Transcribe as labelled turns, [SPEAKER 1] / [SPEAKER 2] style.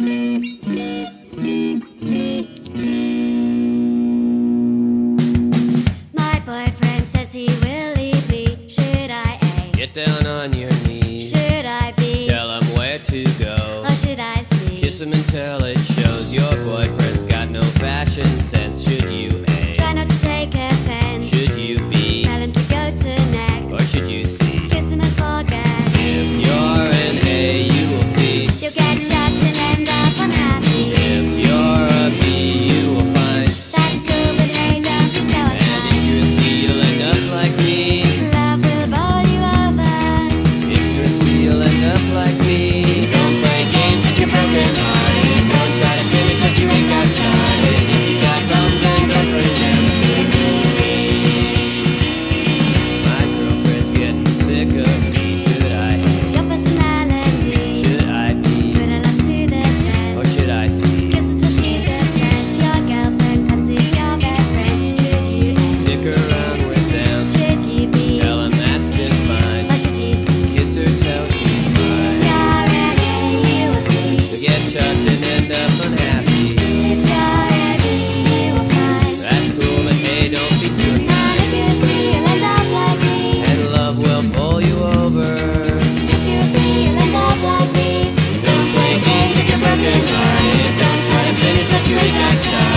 [SPEAKER 1] My boyfriend says he will leave me. Should I A?
[SPEAKER 2] Get down on your knees.
[SPEAKER 1] Should
[SPEAKER 2] make Extra.